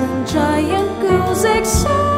and giant goose except